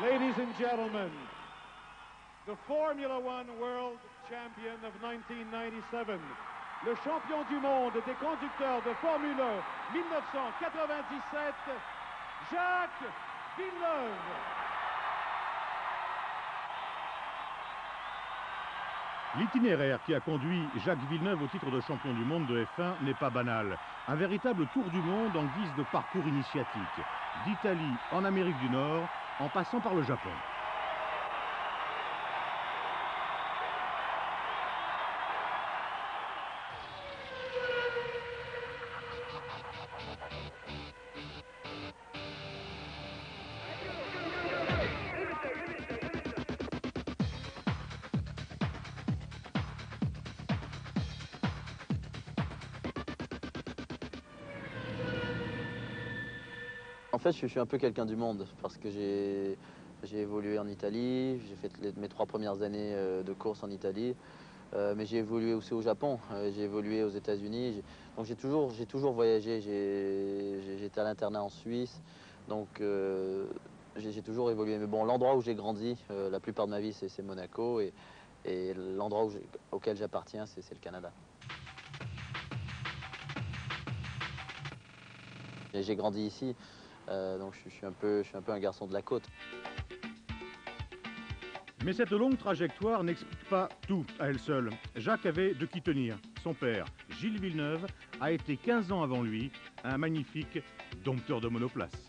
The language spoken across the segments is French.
Ladies and gentlemen, the Formula One World Champion of 1997, le champion du monde des conducteurs de Formule 1 1997, Jacques Villeneuve. L'itinéraire qui a conduit Jacques Villeneuve au titre de champion du monde de F1 n'est pas banal. Un véritable tour du monde en guise de parcours initiatique. D'Italie en Amérique du Nord, en passant par le Japon. Je suis un peu quelqu'un du monde parce que j'ai évolué en Italie, j'ai fait mes trois premières années euh, de course en Italie, euh, mais j'ai évolué aussi au Japon, euh, j'ai évolué aux États-Unis, donc j'ai toujours, toujours voyagé, j'étais à l'internat en Suisse, donc j'ai toujours évolué. Mais bon, l'endroit où j'ai grandi, la plupart de ma vie, c'est Monaco, et, et l'endroit auquel j'appartiens, c'est le Canada. J'ai grandi ici, donc je, suis un peu, je suis un peu un garçon de la côte. Mais cette longue trajectoire n'explique pas tout à elle seule. Jacques avait de qui tenir. Son père, Gilles Villeneuve, a été 15 ans avant lui un magnifique dompteur de monoplace.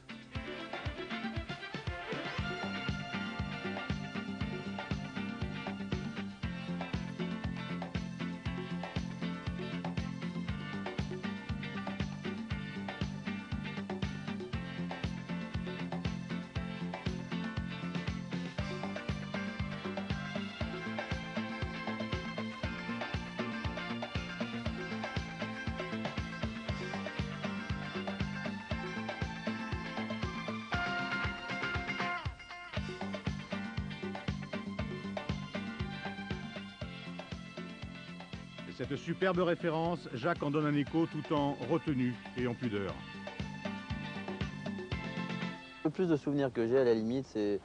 Superbe référence, Jacques en donne un écho tout en retenue et en pudeur. Le plus de souvenirs que j'ai à la limite, c'est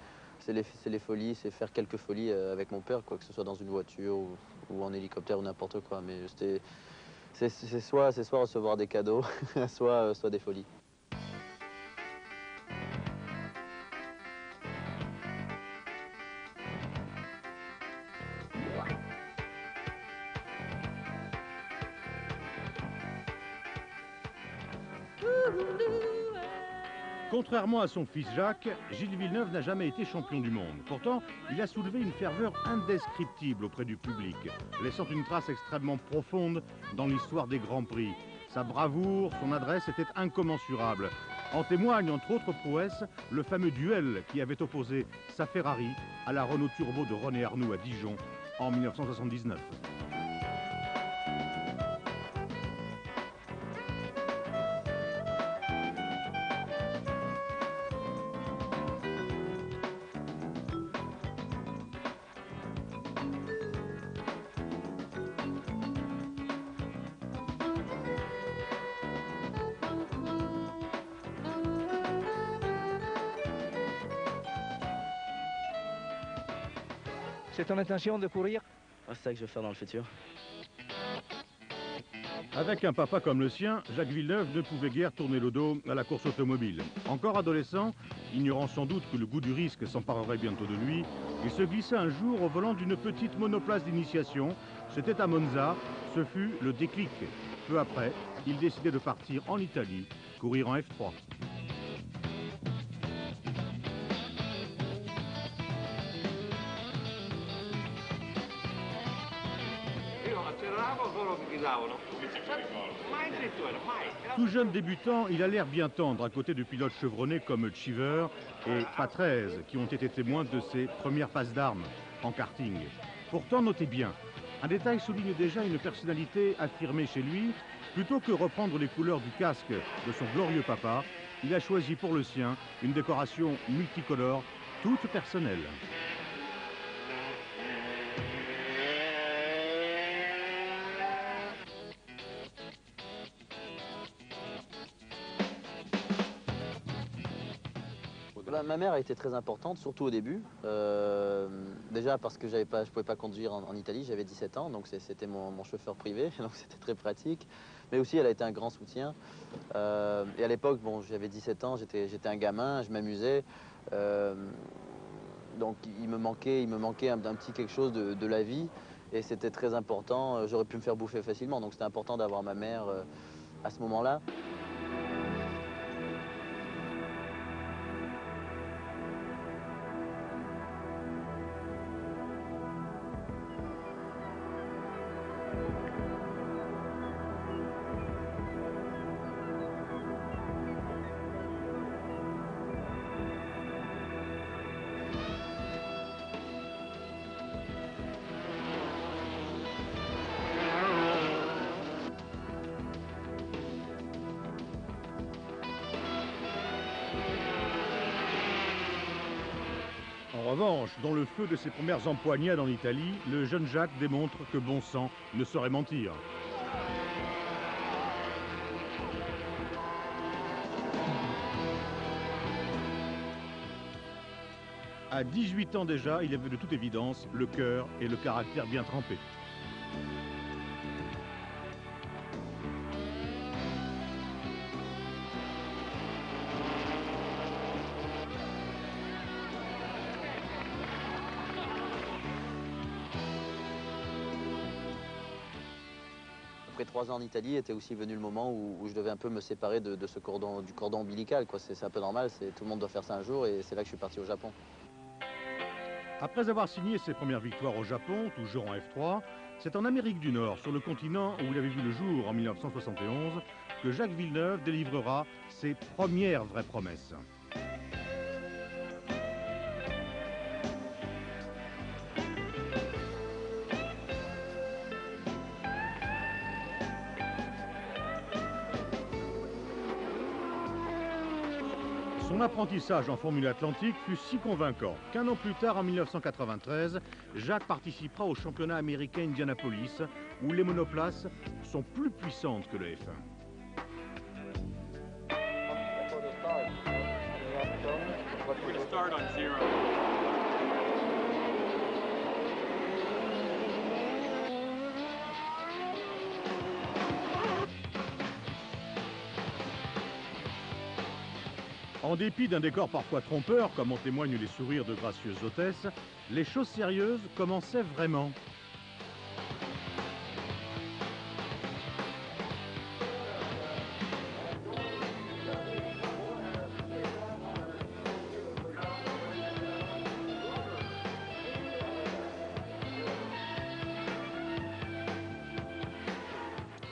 les, folies, c'est faire quelques folies euh, avec mon père, quoi que ce soit dans une voiture ou, en hélicoptère ou n'importe quoi. Mais c'est soit, soit recevoir des cadeaux, soit, euh, soit des folies. Contrairement à son fils Jacques, Gilles Villeneuve n'a jamais été champion du monde. Pourtant, il a soulevé une ferveur indescriptible auprès du public, laissant une trace extrêmement profonde dans l'histoire des Grands Prix. Sa bravoure, son adresse étaient incommensurables. En témoigne, entre autres prouesses, le fameux duel qui avait opposé sa Ferrari à la Renault Turbo de René Arnoux à Dijon en 1979. C'est ton intention de courir? C'est ça que je vais faire dans le futur. Avec un papa comme le sien, Jacques Villeneuve ne pouvait guère tourner le dos à la course automobile. Encore adolescent, ignorant sans doute que le goût du risque s'emparerait bientôt de lui, il se glissa un jour au volant d'une petite monoplace d'initiation. C'était à Monza, ce fut le déclic. Peu après, il décidait de partir en Italie, courir en F3. Tout jeune débutant, il a l'air bien tendre à côté de pilotes chevronnés comme Cheever et Patrese, qui ont été témoins de ses premières passes d'armes en karting. Pourtant, notez bien, un détail souligne déjà une personnalité affirmée chez lui. Plutôt que reprendre les couleurs du casque de son glorieux papa, il a choisi pour le sien une décoration multicolore, toute personnelle. Bah, Ma mère a été très importante, surtout au début. déjà parce que je ne pouvais pas conduire en, Italie, j'avais 17 ans, donc c'était mon, chauffeur privé, donc c'était très pratique. Mais aussi, elle a été un grand soutien. et à l'époque, bon, j'avais 17 ans, j'étais un gamin, je m'amusais. donc il me manquait, il me manquait un, petit quelque chose de la vie et c'était très important. Euh, j'aurais pu me faire bouffer facilement, donc c'était important d'avoir ma mère euh, à ce moment-là. Dans le feu de ses premières empoignades en Italie, le jeune Jacques démontre que bon sang ne saurait mentir. À 18 ans déjà, il avait de toute évidence le cœur et le caractère bien trempés. En Italie, était aussi venu le moment où, je devais un peu me séparer de, ce cordon, du cordon ombilical. C'est un peu normal, tout le monde doit faire ça un jour et c'est là que je suis parti au Japon. Après avoir signé ses premières victoires au Japon, toujours en F3, c'est en Amérique du Nord, sur le continent où il avait vu le jour en 1971, que Jacques Villeneuve délivrera ses premières vraies promesses. Apprentissage en Formule Atlantique fut si convaincant qu'un an plus tard, en 1993, Jacques participera au championnat américain Indianapolis, où les monoplaces sont plus puissantes que le F1. En dépit d'un décor parfois trompeur, comme en témoignent les sourires de gracieuses hôtesses, les choses sérieuses commençaient vraiment.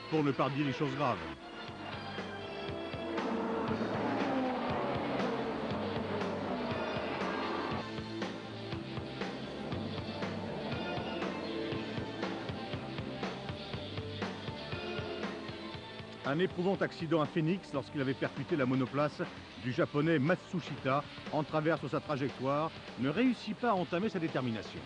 Pour ne pas dire les choses graves. Un éprouvant accident à Phoenix lorsqu'il avait percuté la monoplace du japonais Matsushita en travers sur sa trajectoire, ne réussit pas à entamer sa détermination.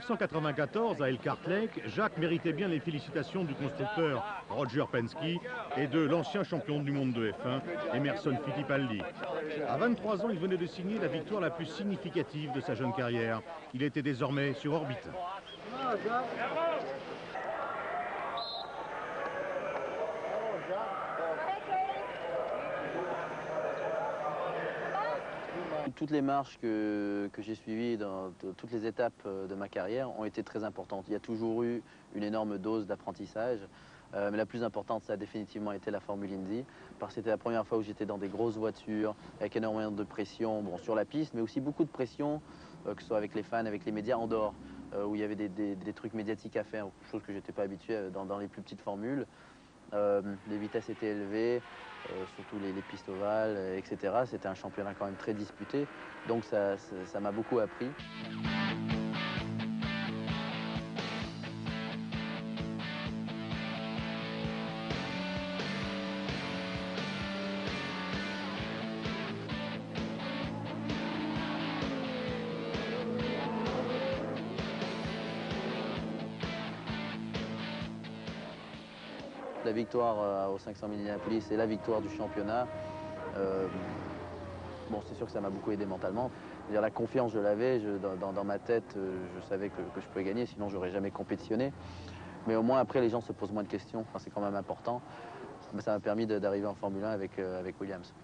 1994, à Elkhart Lake, Jacques méritait bien les félicitations du constructeur Roger Penske et de l'ancien champion du monde de F1, Emerson Fittipaldi. À 23 ans, il venait de signer la victoire la plus significative de sa jeune carrière. Il était désormais sur orbite. Toutes les marches que, j'ai suivies dans toutes les étapes euh, de ma carrière ont été très importantes. Il y a toujours eu une énorme dose d'apprentissage. Euh, mais la plus importante, ça a définitivement été la Formule Indy, parce que c'était la première fois où j'étais dans des grosses voitures, avec énormément de pression bon, sur la piste, mais aussi beaucoup de pression, euh, que ce soit avec les fans, avec les médias en dehors, où il y avait des, trucs médiatiques à faire, chose que je n'étais pas habitué dans, les plus petites formules. Les vitesses étaient élevées, euh, surtout les, pistes ovales, euh, etc. C'était un championnat quand même très disputé, donc ça m'a beaucoup appris. Victoire au 500 Minneapolis et la victoire du championnat, bon, c'est sûr que ça m'a beaucoup aidé mentalement. Dire, la confiance, je l'avais, dans, ma tête, je savais que, je pouvais gagner, sinon j'aurais jamais compétitionné. Mais au moins après, les gens se posent moins de questions, enfin, c'est quand même important. Ça m'a permis d'arriver en Formule 1 avec, avec Williams.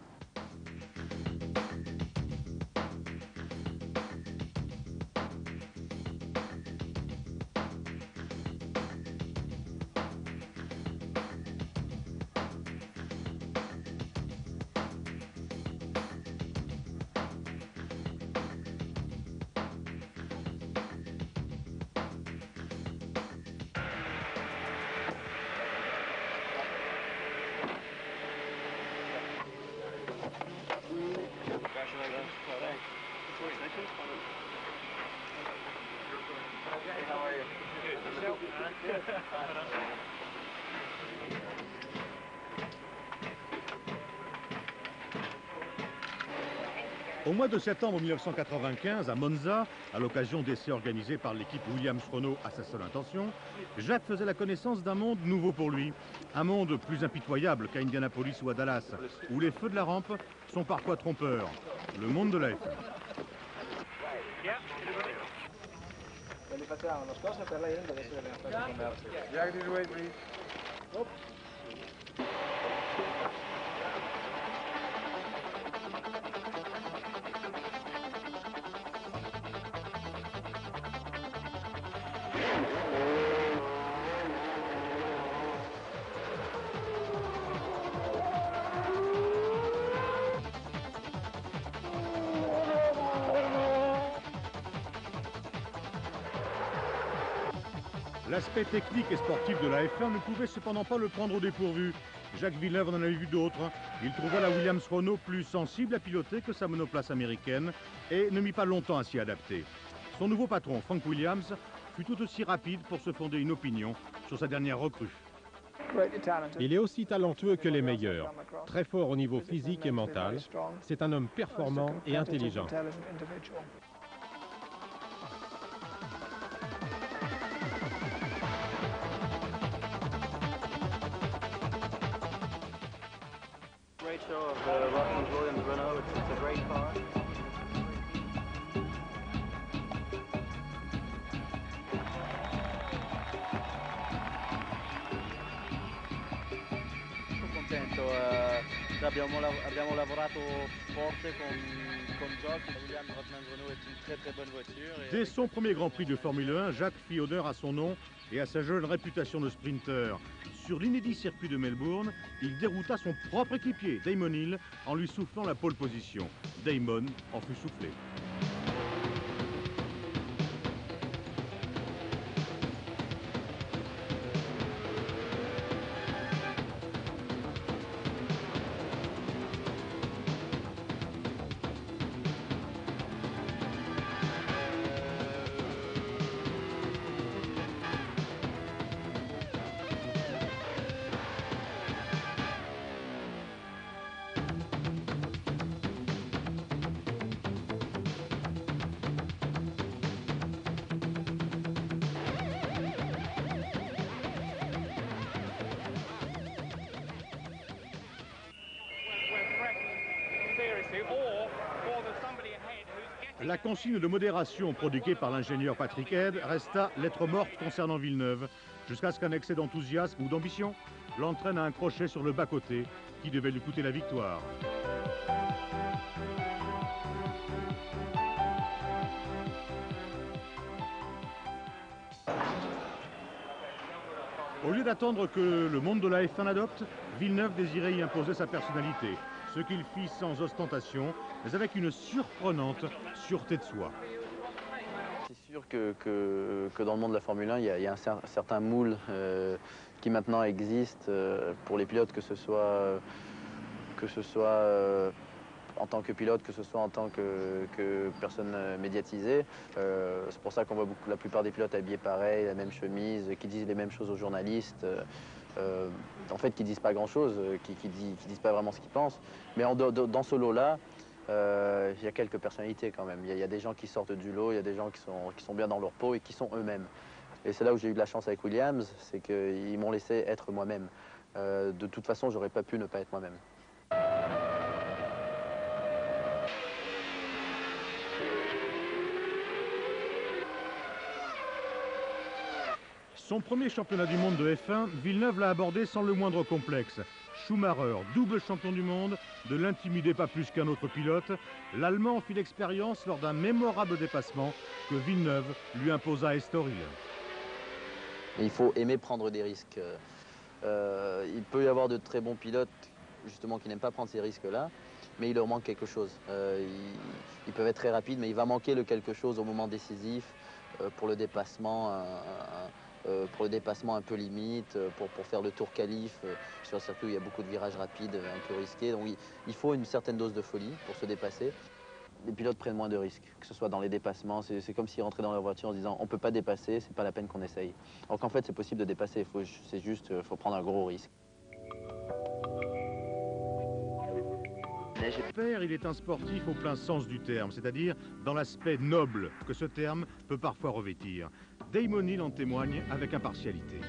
Au mois de septembre 1995, à Monza, à l'occasion d'essais organisés par l'équipe Williams-Renault à sa seule intention, Jacques faisait la connaissance d'un monde nouveau pour lui. Un monde plus impitoyable qu'à Indianapolis ou à Dallas, où les feux de la rampe sont parfois trompeurs. Le monde de la F1. facevamo l'anno scorso per la Juventus adesso dobbiamo fare come la Technique et sportif de la F1 ne pouvait cependant pas le prendre au dépourvu. Jacques Villeneuve en avait vu d'autres. Il trouva la Williams Renault plus sensible à piloter que sa monoplace américaine et ne mit pas longtemps à s'y adapter. Son nouveau patron, Frank Williams, fut tout aussi rapide pour se fonder une opinion sur sa dernière recrue. Il est aussi talentueux que les meilleurs, très fort au niveau physique et mental. C'est un homme performant et intelligent. Abbiamo, abbiamo lavorato forte con, con Jacques. William Renault est une très très bonne voiture. Dès son premier Grand Prix de Formule 1, Jacques fit honneur à son nom et à sa jeune réputation de sprinter. Sur l'inédit circuit de Melbourne, il dérouta son propre équipier, Damon Hill, en lui soufflant la pole position. Damon en fut soufflé. La consigne de modération prodiguée par l'ingénieur Patrick Head resta lettre morte concernant Villeneuve, jusqu'à ce qu'un excès d'enthousiasme ou d'ambition l'entraîne à un crochet sur le bas-côté qui devait lui coûter la victoire. Au lieu d'attendre que le monde de la F1 adopte, Villeneuve désirait y imposer sa personnalité ce qu'il fit sans ostentation, mais avec une surprenante sûreté de soi. C'est sûr que, que, dans le monde de la Formule 1, il y a, un, certain moule euh, qui maintenant existe euh, pour les pilotes, que ce soit, que ce soit euh, en tant que pilote, que ce soit en tant que, personne médiatisée. c'est pour ça qu'on voit beaucoup, la plupart des pilotes habillés pareil, la même chemise, qui disent les mêmes choses aux journalistes. Euh, en fait, qui disent pas grand-chose, euh, qui, qui, disent pas vraiment ce qu'ils pensent. Mais dans ce lot-là, euh, il y a quelques personnalités quand même. Il y, a des gens qui sortent du lot, il y a des gens qui sont, qui sont bien dans leur peau et qui sont eux-mêmes. Et c'est là où j'ai eu de la chance avec Williams, c'est qu'ils m'ont laissé être moi-même. de toute façon, j'aurais pas pu ne pas être moi-même. Son premier championnat du monde de F1, Villeneuve l'a abordé sans le moindre complexe. Schumacher, double champion du monde, ne l'intimidait pas plus qu'un autre pilote. L'Allemand fit l'expérience lors d'un mémorable dépassement que Villeneuve lui imposa à Estoril. Il faut aimer prendre des risques. Euh, il peut y avoir de très bons pilotes justement qui n'aiment pas prendre ces risques-là, mais il leur manque quelque chose. Euh, ils, peuvent être très rapides, mais il va manquer le quelque chose au moment décisif euh, pour le dépassement. Pour le dépassement un peu limite, euh, pour, faire le tour qualif euh, sur où il y a beaucoup de virages rapides, un peu risqués. Donc il, faut une certaine dose de folie pour se dépasser. Les pilotes prennent moins de risques, que ce soit dans les dépassements. C'est comme s'ils rentraient dans leur voiture en se disant on ne peut pas dépasser, c'est pas la peine qu'on essaye. Alors qu'en fait c'est possible de dépasser, c'est juste, il faut prendre un gros risque. Père, il est un sportif au plein sens du terme, c'est-à-dire dans l'aspect noble que ce terme peut parfois revêtir. Damon Hill en témoigne avec impartialité.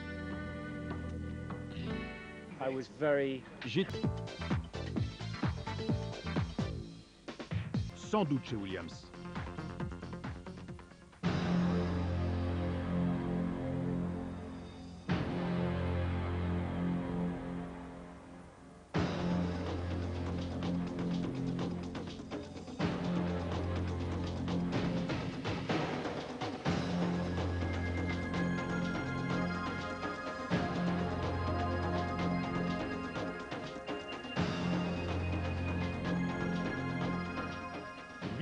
Sans doute chez Williams.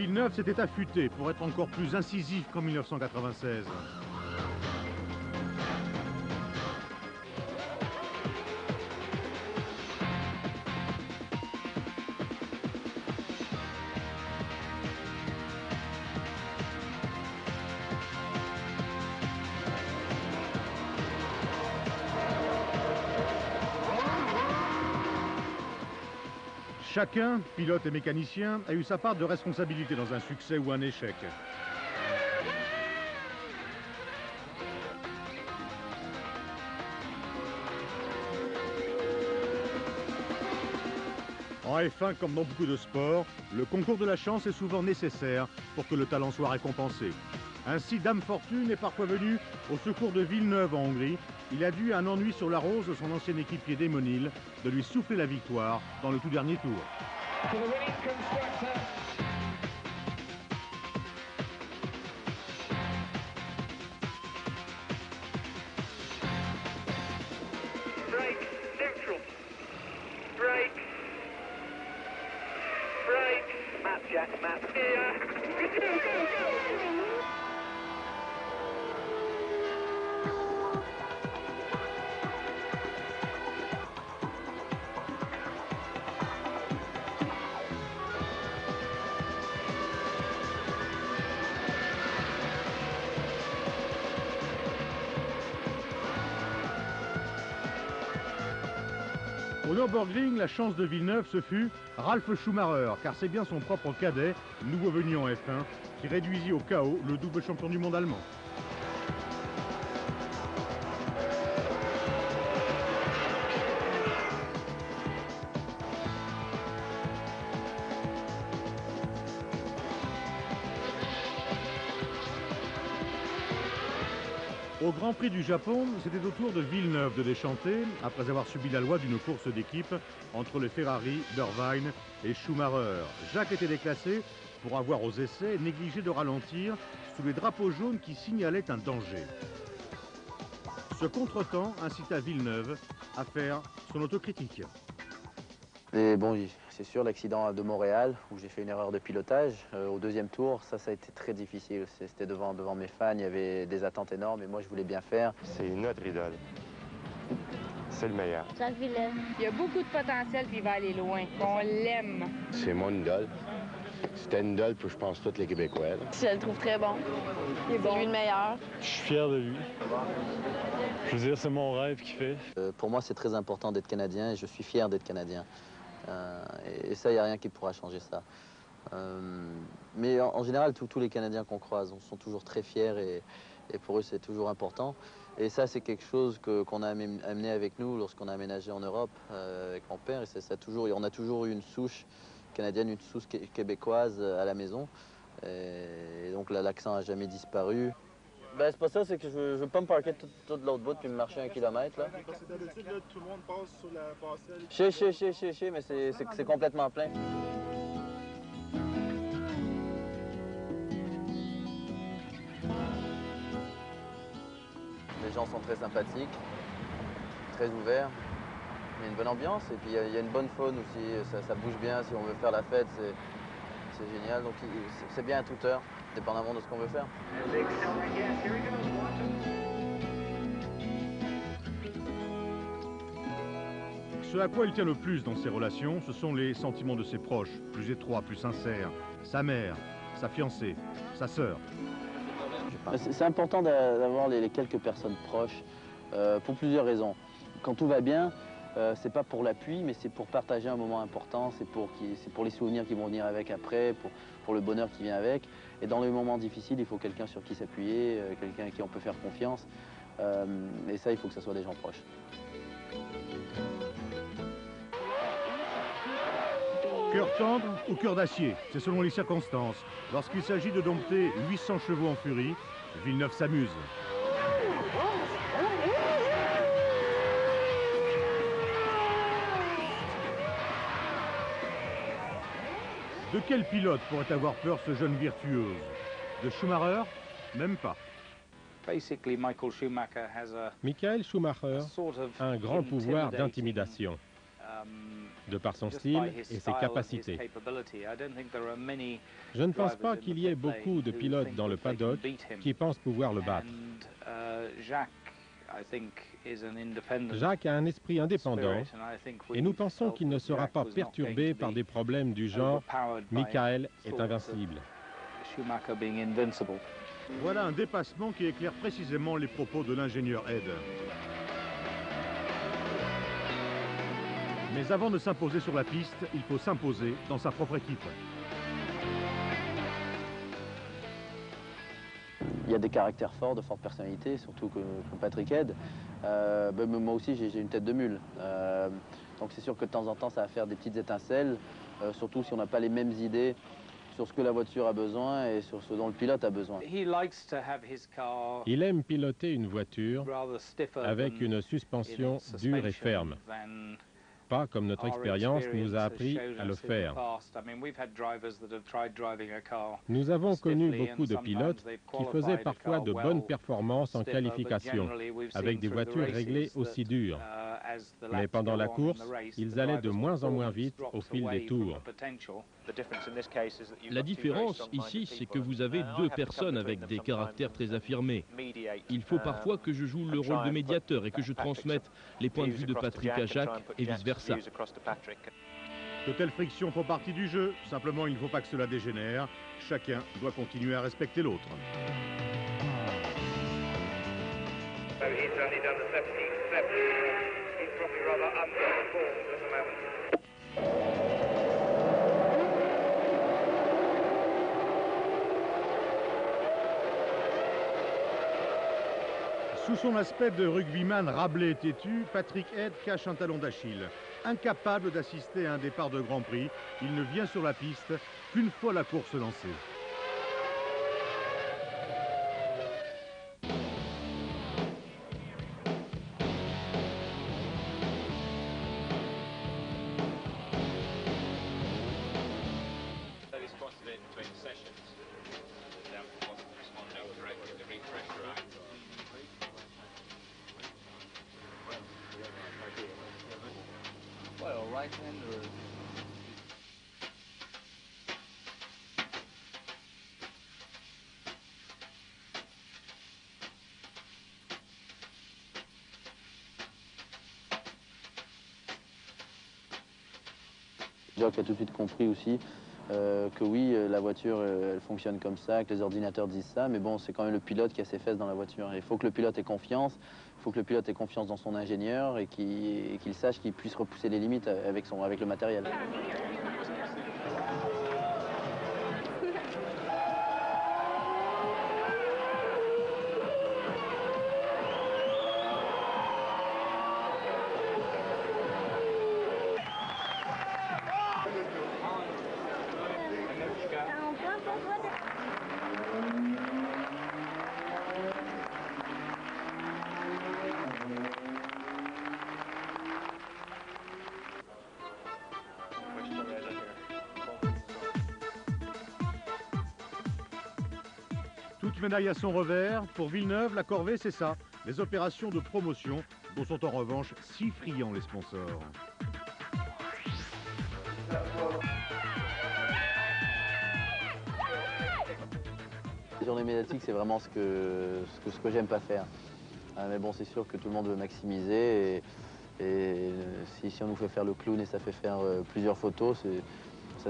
Villeneuve s'était affûté pour être encore plus incisif qu'en 1996. Chacun, pilote et mécanicien, a eu sa part de responsabilité dans un succès ou un échec. En F1, comme dans beaucoup de sports, le concours de la chance est souvent nécessaire pour que le talent soit récompensé. Ainsi, Dame Fortune est parfois venu au secours de Villeneuve en Hongrie. Il a dû un ennui sur la rose de son ancien équipier Démonil de lui souffler la victoire dans le tout dernier tour. to the winning constructor. Break, neutral. Break. Break. Map, Jack, map. La chance de Villeneuve, ce fut Ralph Schumacher, car c'est bien son propre cadet, nouveau venu en F1, qui réduisit au chaos le double champion du monde allemand. Du Japon, c'était au tour de Villeneuve de déchanter, après avoir subi la loi d'une course d'équipe entre les Ferrari, Berwijn et Schumacher. Jacques était déclassé pour avoir aux essais négligé de ralentir sous les drapeaux jaunes qui signalaient un danger. Ce contretemps incita Villeneuve à faire son autocritique. Et bon, c'est sûr, l'accident de Montréal, où j'ai fait une erreur de pilotage. Euh, au deuxième tour, ça, ça a été très difficile. C'était devant, devant mes fans, il y avait des attentes énormes et moi, je voulais bien faire. C'est notre idole. C'est le meilleur. Jacques Villeneuve. Il y a beaucoup de potentiel puis il va aller loin. On l'aime. C'est mon idole. C'était une idole pour, je pense, toutes les Québécois. Je le trouve très bon. Il est bon. lui le meilleur. Je suis fier de lui. Je veux dire, c'est mon rêve qu'il fait. Euh, pour moi, c'est très important d'être Canadien et je suis fier d'être Canadien. Euh, et, ça, il n'y a rien qui pourra changer ça. Euh, mais en, général, tous les Canadiens qu'on croise sont toujours très fiers et, pour eux, c'est toujours important. Et ça, c'est quelque chose qu'on a amené avec nous lorsqu'on a aménagé en Europe avec mon père. Et ça, toujours, on a toujours eu une souche canadienne, une souche québécoise à la maison. Et donc l'accent n'a jamais disparu. Ben, c'est pas ça, c'est que je veux, veux pas me parquer tout, tout de l'autre bout puis me marcher un kilomètre. Là. Parce que d'habitude, tout le monde passe sur la passerelle. Chez, chez, chez, chez, chez, mais c'est complètement plein. Les gens sont très sympathiques, très ouverts. Il y a une bonne ambiance et puis il y, a une bonne faune aussi. Ça, ça bouge bien. Si on veut faire la fête, c'est génial. Donc c'est bien à toute heure dépendamment de ce qu'on veut faire. Ce à quoi il tient le plus dans ses relations, ce sont les sentiments de ses proches, plus étroits, plus sincères. Sa mère, sa fiancée, sa sœur. C'est important d'avoir les, quelques personnes proches euh, pour plusieurs raisons. Quand tout va bien, euh, c'est pas pour l'appui, mais c'est pour partager un moment important, c'est pour, les souvenirs qui vont venir avec après, pour, pour, le bonheur qui vient avec. Et dans les moments difficiles, il faut quelqu'un sur qui s'appuyer, euh, quelqu'un à qui on peut faire confiance. Euh, et ça, il faut que ce soit des gens proches. Cœur tendre ou cœur d'acier, c'est selon les circonstances. Lorsqu'il s'agit de dompter 800 chevaux en furie, Villeneuve s'amuse. De quel pilote pourrait avoir peur ce jeune virtuose? De Schumacher? Même pas. Michael Schumacher a un grand pouvoir d'intimidation um, de par son style et ses capacités. Je ne pense pas qu'il y ait beaucoup de pilotes dans le paddock qui pensent pouvoir le battre. Jacques a un esprit indépendant et nous pensons qu'il ne sera pas perturbé par des problèmes du genre « Michael est invincible ». Voilà un dépassement qui éclaire précisément les propos de l'ingénieur Ed. Mais avant de s'imposer sur la piste, il faut s'imposer dans sa propre équipe. Il y a des caractères forts, de fortes personnalités, surtout que, Patrick Head. Euh, ben, moi aussi, j'ai une tête de mule. Euh, donc c'est sûr que de temps en temps, ça va faire des petites étincelles, euh, surtout si on n'a pas les mêmes idées sur ce que la voiture a besoin et sur ce dont le pilote a besoin. Il aime piloter une voiture avec une suspension dure et ferme pas comme notre expérience nous a appris à le faire. Nous avons connu beaucoup de pilotes qui faisaient parfois de bonnes performances en qualification, avec des voitures réglées aussi dures. Uh, Mais pendant la course, ils allaient de moins en moins vite au fil des tours. La différence ici, c'est que vous avez deux personnes avec des caractères très affirmés. Il faut parfois que je joue le rôle de médiateur et que je transmette les points de vue de Patrick à Jacques et vice-versa. De telles frictions font partie du jeu, simplement il ne faut pas que cela dégénère. Chacun doit continuer à respecter l'autre. Sous son aspect de rugbyman rablé et têtu, Patrick Head cache un talon d'Achille. Incapable d'assister à un départ de Grand Prix, il ne vient sur la piste qu'une fois la course lancée. A tout de suite compris aussi euh, que oui, euh, la voiture, euh, elle fonctionne comme ça, que les ordinateurs disent ça, mais bon, c'est quand même le pilote qui a ses fesses dans la voiture. Il faut que le pilote ait confiance, il faut que le pilote ait confiance dans son ingénieur et qu'il sache qu'il puisse repousser les limites avec, son, avec le matériel. Toute médaille à son revers, pour Villeneuve, la corvée, c'est ça, les opérations de promotion dont sont en revanche si friands les sponsors. Les journées médiatiques, c'est vraiment ce que, ce que, j'aime pas faire. Ah, mais bon, c'est sûr que tout le monde veut maximiser. Et, si, si, on nous fait faire le clown et ça fait faire euh, plusieurs photos,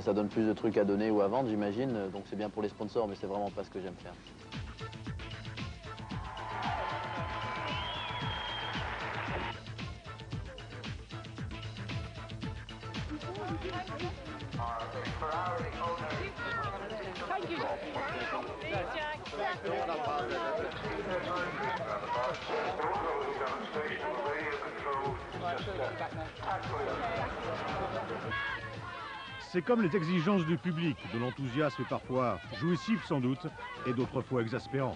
ça donne plus de trucs à donner ou à vendre, j'imagine. Donc c'est bien pour les sponsors, mais c'est vraiment pas ce que j'aime faire. C'est comme les exigences du public, de l'enthousiasme parfois jouissif sans doute, et d'autres fois exaspérant.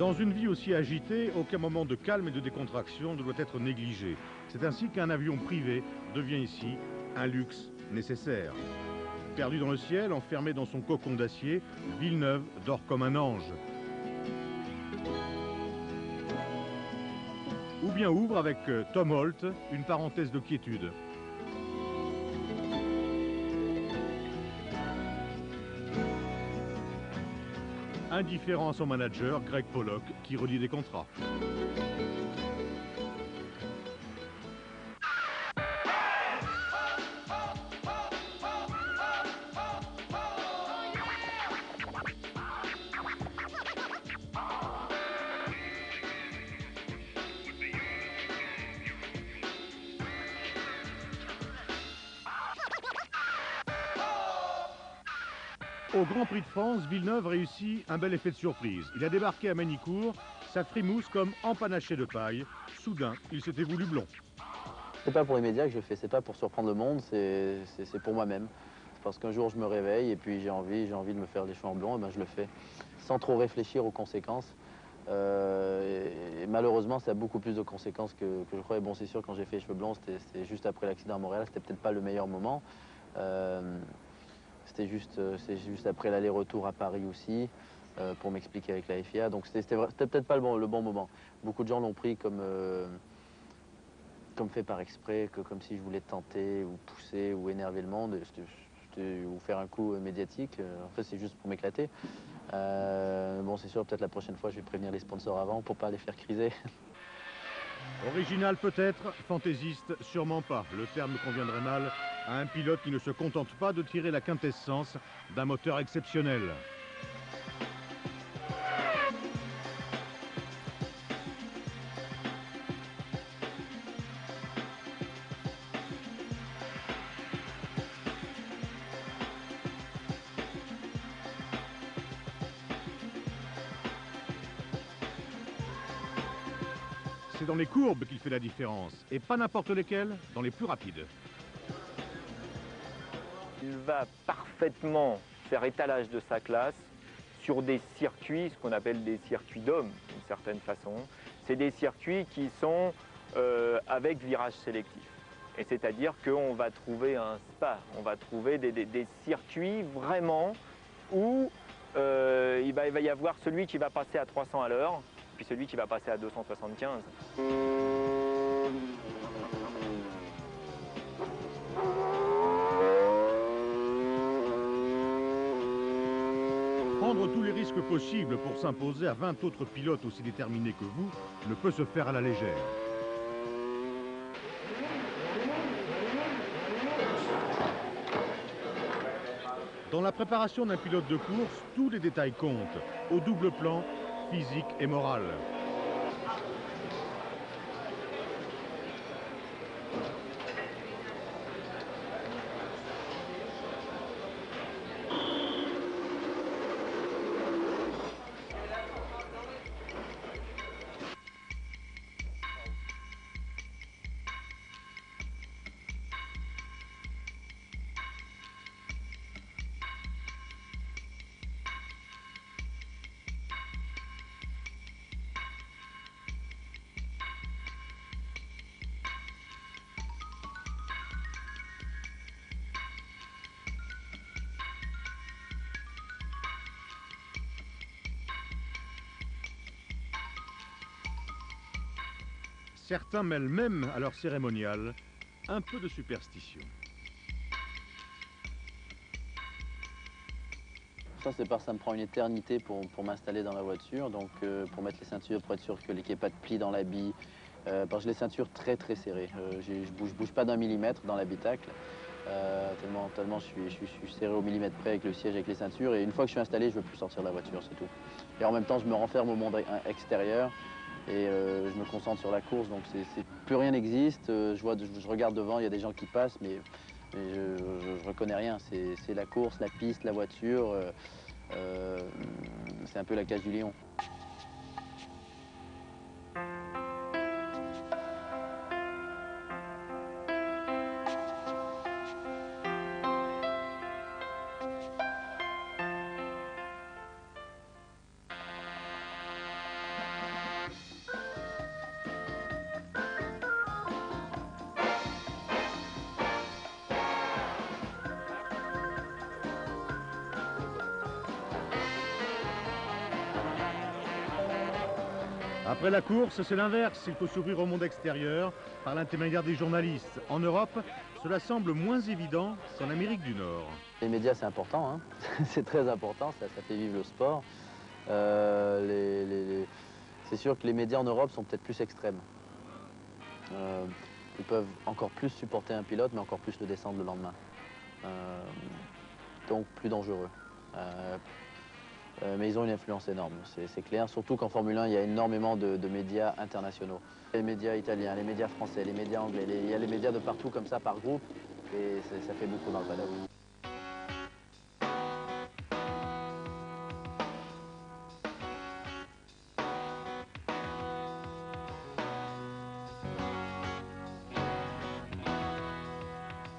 Dans une vie aussi agitée, aucun moment de calme et de décontraction ne doit être négligé. C'est ainsi qu'un avion privé devient ici un luxe nécessaire. Perdu dans le ciel, enfermé dans son cocon d'acier, Villeneuve dort comme un ange. Ou bien ouvre avec euh, Tom Holt une parenthèse de quiétude. indifférent à son manager, Greg Pollock, qui relie des contrats. Villeneuve réussit un bel effet de surprise. Il a débarqué à Manicourt, sa frimousse comme empanaché de paille. Soudain, il s'était voulu blond. C'est pas pour les médias que je fais, c'est pas pour surprendre le monde, c'est pour moi-même. Parce qu'un jour je me réveille et puis j'ai envie, j'ai envie de me faire des cheveux en blond, et ben je le fais. Sans trop réfléchir aux conséquences. Euh, et, malheureusement, ça a beaucoup plus de conséquences que, je croyais. Bon, c'est sûr, quand j'ai fait les cheveux blonds, c'était juste après l'accident à Montréal, c'était peut-être pas le meilleur moment. Euh, c'était juste, euh, juste après l'aller-retour à Paris aussi, euh, pour m'expliquer avec la FIA. Donc c'était peut-être pas le bon, moment. Beaucoup de gens l'ont pris comme, euh, comme fait par exprès, que comme si je voulais tenter ou pousser ou énerver le monde ou faire un coup médiatique. En fait, c'est juste pour m'éclater. bon, c'est sûr, peut-être la prochaine fois, je vais prévenir les sponsors avant pour pas les faire criser. Original peut-être, fantaisiste sûrement pas. Le terme conviendrait mal à un pilote qui ne se contente pas de tirer la quintessence d'un moteur exceptionnel. c'est dans les courbes qu'il fait la différence, et pas n'importe lesquelles, dans les plus rapides. Il va parfaitement faire étalage de sa classe sur des circuits, ce qu'on appelle des circuits d'hommes, d'une certaine façon. C'est des circuits qui sont euh, avec virage sélectif. Et c'est-à-dire qu'on va trouver un spa, on va trouver des, circuits vraiment où euh, il, va, il va y avoir celui qui va passer à 300 à l'heure, puis celui qui va passer à 275. Risques possibles pour s'imposer à 20 autres pilotes aussi déterminés que vous ne peut se faire à la légère. Dans la préparation d'un pilote de course, tous les détails comptent, au double plan physique et morale. Certains mêlent même à leur cérémonial un peu de superstition. Ça, c'est parce que ça me prend une éternité pour, m'installer dans la voiture, donc euh, pour mettre les ceintures, pour être sûr qu'il n'y ait pas de plis dans l'habit. Euh, parce que les ceintures très très serrées. Euh, je ne bouge, pas d'un millimètre dans l'habitacle. tellement, tellement je suis, je, suis, serré au millimètre près avec le siège, avec les ceintures. Et une fois que je suis installé, je ne veux plus sortir de la voiture, c'est tout. Et en même temps, je me renferme au monde extérieur et je me concentre sur la course. Donc plus rien n'existe. je, vois, je, regarde devant, il y a des gens qui passent, mais je, ne reconnais rien. C'est la course, la piste, la voiture. Euh, euh, c'est un peu la cage du lion. La course, c'est l'inverse. Il faut s'ouvrir au monde extérieur par l'intermédiaire des journalistes. En Europe, cela semble moins évident qu'en Amérique du Nord. Les médias, c'est important. Hein. c'est très important. Ça, fait vivre le sport. Euh, c'est sûr que les médias en Europe sont peut-être plus extrêmes. Euh, ils peuvent encore plus supporter un pilote, mais encore plus le descendre le lendemain. Euh, donc plus dangereux. Euh, mais ils ont une influence énorme, c'est clair. Surtout qu'en Formule 1, il y a énormément de, médias internationaux. Les médias italiens, les médias français, les médias anglais, il y a les médias de partout comme ça par groupe, et ça fait beaucoup dans le.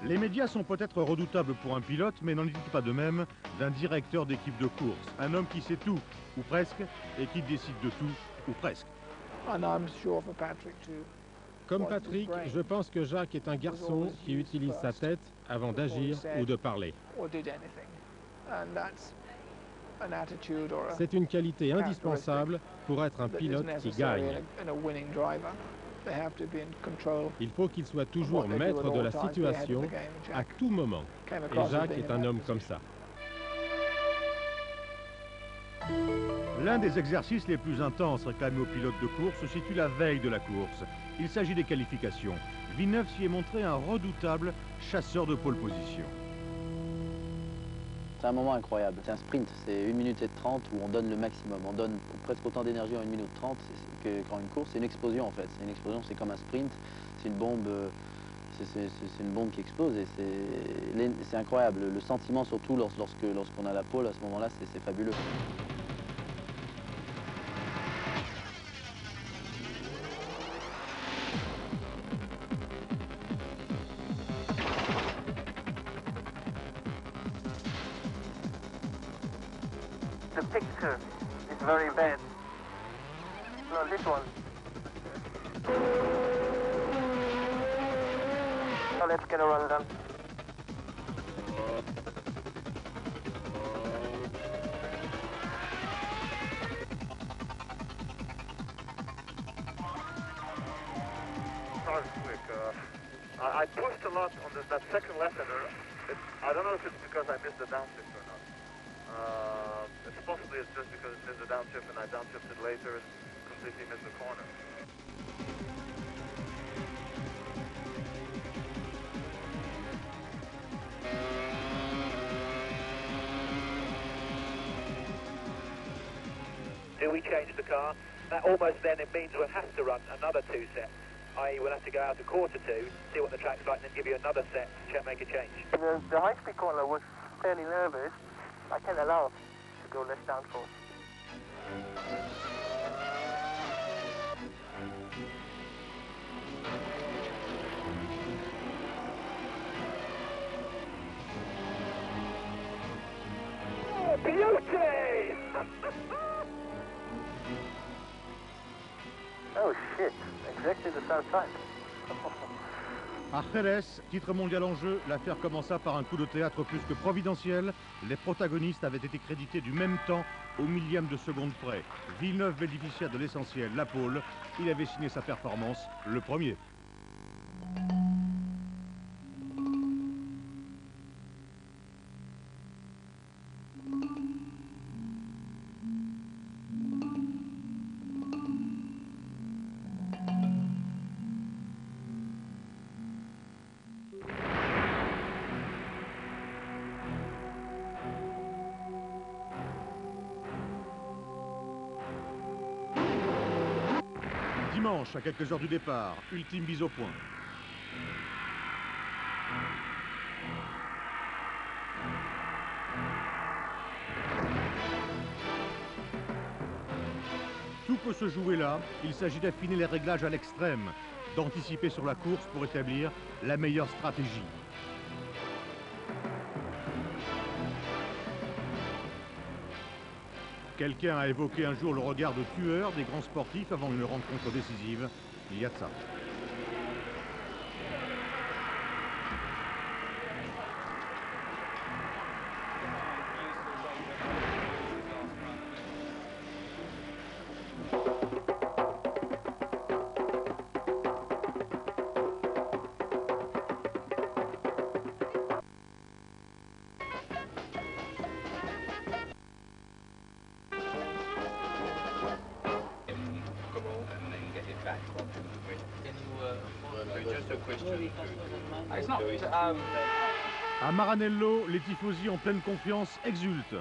Les médias sont peut-être redoutables pour un pilote, mais n'en est pas de même d'un directeur d'équipe de course. Un homme qui sait tout, ou presque, et qui décide de tout, ou presque. Comme Patrick, je pense que Jacques est un garçon qui utilise sa tête avant d'agir ou de parler. C'est une qualité indispensable pour être un pilote qui gagne. Il faut qu'il soit toujours maître de la situation à tout moment. Et Jacques est un homme comme ça. L'un des exercices les plus intenses réclamés aux pilotes de course se situe la veille de la course. Il s'agit des qualifications. Villeneuve s'y est montré un redoutable chasseur de pole position. C'est un moment incroyable. C'est un sprint, c'est 1 minute et 30 où on donne le maximum. On donne presque autant d'énergie en 1 minute 30 qu'en une course. C'est une explosion en fait. C'est une explosion, c'est comme un sprint. C'est une bombe. C'est une bombe qui explose et c'est incroyable. Le sentiment surtout lorsqu'on lorsqu'on a la pole à ce moment-là, c'est fabuleux. Very bad. No, this one. Now let's get a run car? That almost then it means we'll have to run another two sets. I.e. we'll have to go out a quarter two, see what the track's like, and then give you another set to make a change. The, the high-speed corner was fairly nervous. I can't allow to go less downforce. Beauty! oh shit, exactly the time. À titre mondial en jeu, l'affaire commença par un coup de théâtre plus que providentiel. Les protagonistes avaient été crédités du même temps au millième de seconde près. Villeneuve bénéficia de l'essentiel, la pole. Il avait signé sa performance, le premier. Quelques heures du départ, ultime mise au point. Tout peut se jouer là. Il s'agit d'affiner les réglages à l'extrême, d'anticiper sur la course pour établir la meilleure stratégie. Quelqu'un a évoqué un jour le regard de tueur des grands sportifs avant une rencontre décisive. Il y a de ça. À Maranello, les tifosi en pleine confiance exultent.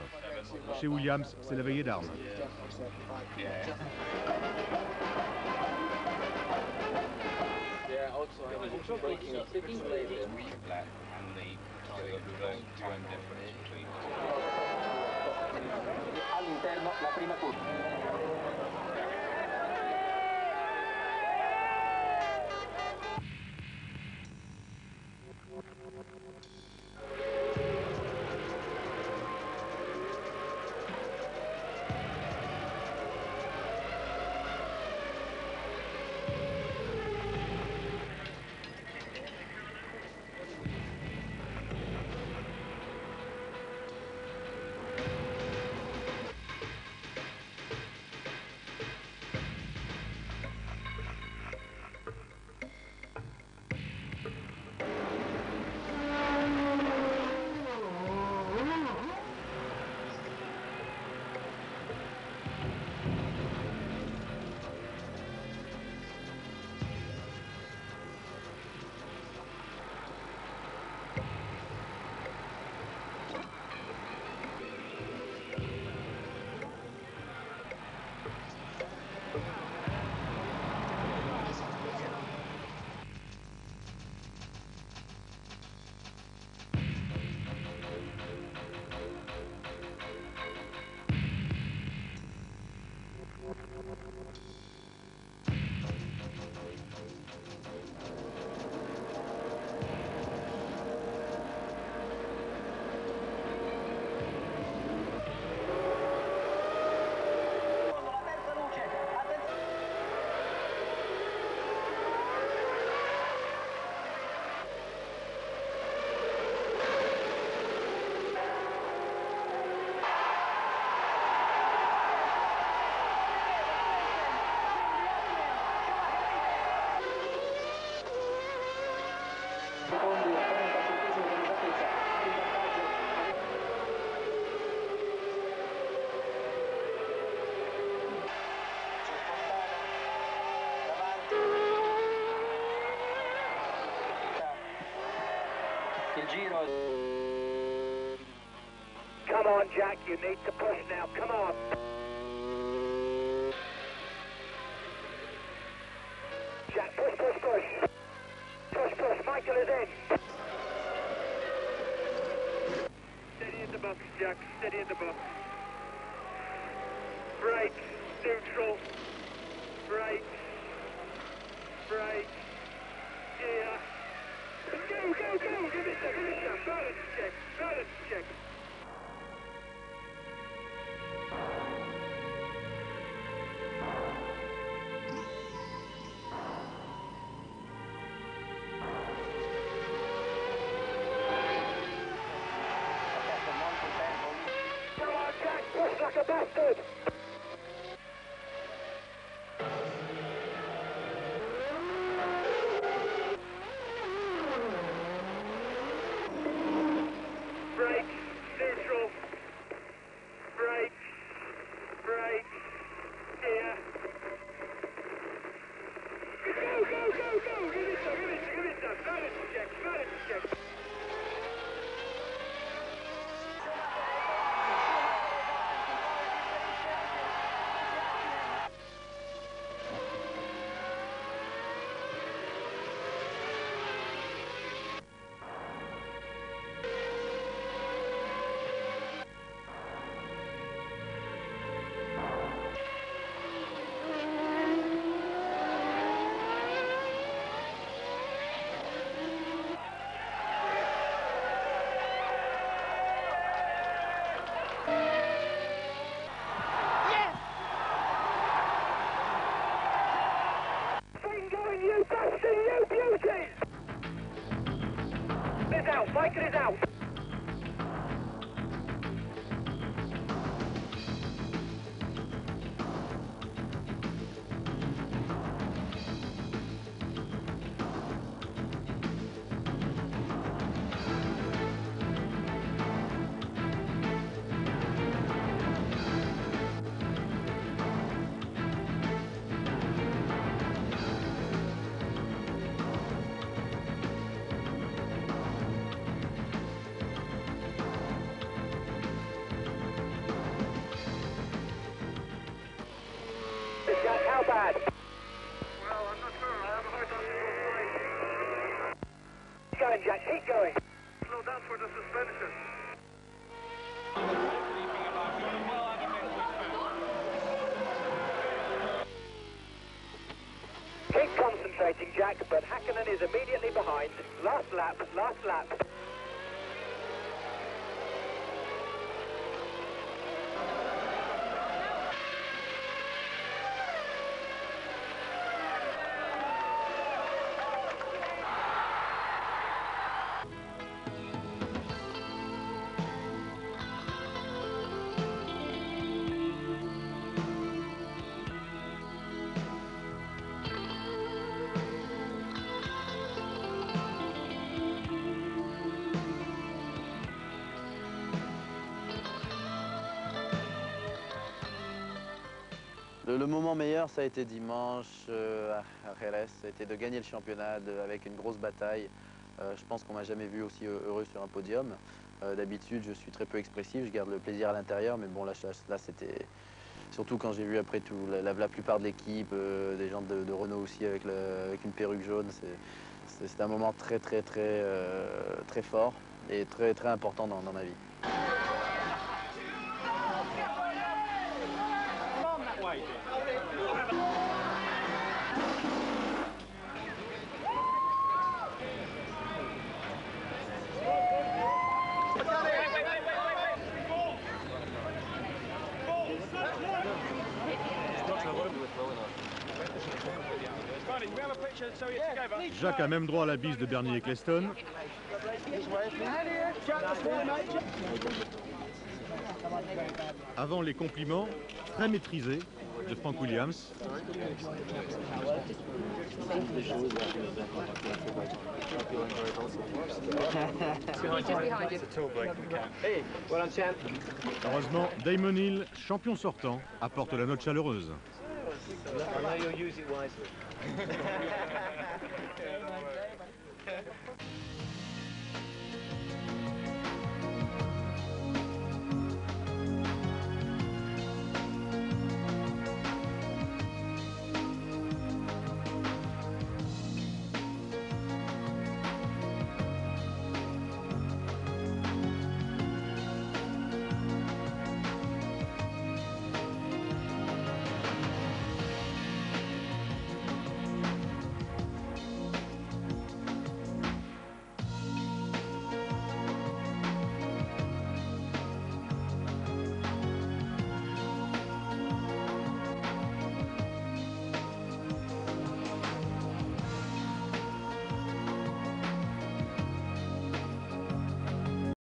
Chez Williams, c'est la veillée d'armes. All'interno la prima Giro. Come on, Jack, you need to push now. Come on. Jack, push, push, push. Push, push. Michael is in. Steady in the box, Jack. Steady in the box. Crisal. Jack, but Hakkinen is immediately behind. Last lap, last lap. Moment meilleur, ça a été dimanche euh, à Jerez. Ça a été de gagner le championnat avec une grosse bataille. Euh, je pense qu'on m'a jamais vu aussi heu- heureux sur un podium. Euh, D'habitude, je suis très peu expressif, je garde le plaisir à l'intérieur, mais bon, là, là, c'était surtout quand j'ai vu après tout la, plupart de l'équipe, des gens de, Renault aussi avec, une perruque jaune. c'est- un moment très, très, très, très fort et très, très important dans ma vie. Jacques a même droit à la bise de Bernie Eccleston. Avant les compliments, très maîtrisés, de Frank Williams. Heureusement, Damon Hill, champion sortant, apporte la note chaleureuse. yeah,